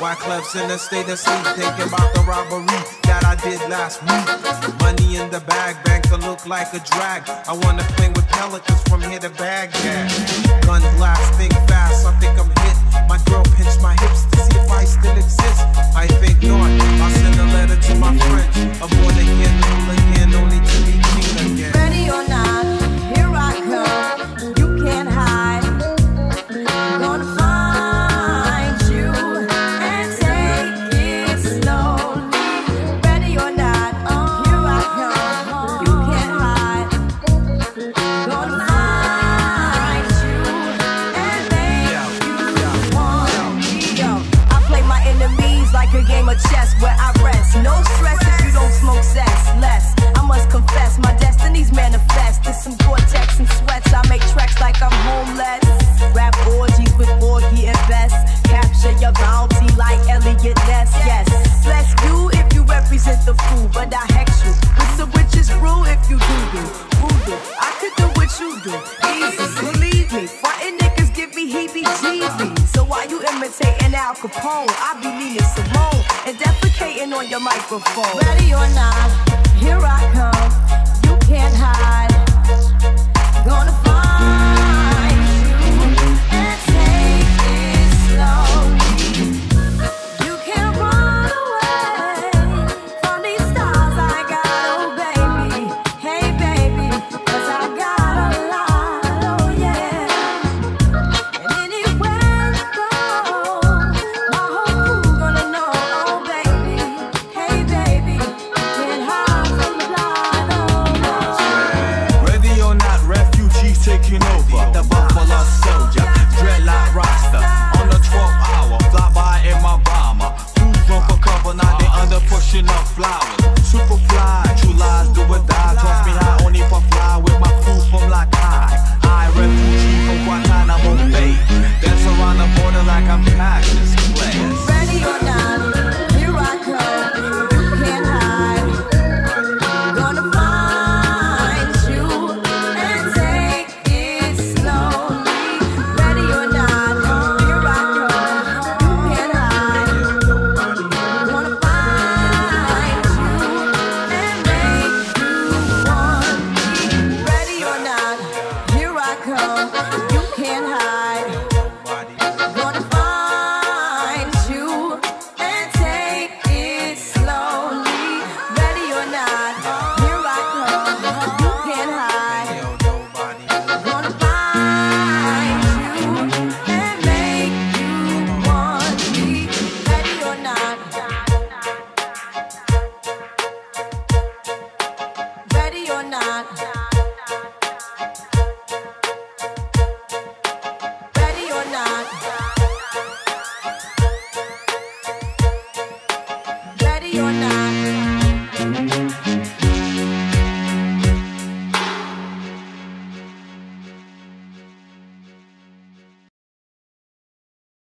Wyclef's in a state of sleep, thinking about the robbery that I did last week. Money in the bag, banker look like a drag. I wanna cling with pelicans from here to Baghdad. Gun blast, think fast, I think I'm hit. My girl pinched my hips to see if I still exist. I think not. I'll send a letter a game of chess where I rest. No stress if you don't smoke sex. Less, I must confess, my destiny's manifest. In some Gore-Tex and sweats, I make tracks like I'm homeless. Rap orgies with Porgy and Bess. Capture your bounty like Eliot Ness. Yes, bless you if you represent the fool, but I hex you with some witches brew if you do do voodoo. I could do what you do, easy. Believe me, frontin' niggas give me heebie-jeebies. While you imitating Al Capone, I be Nina Simone and defecating on your microphone. Ready or not, here I come.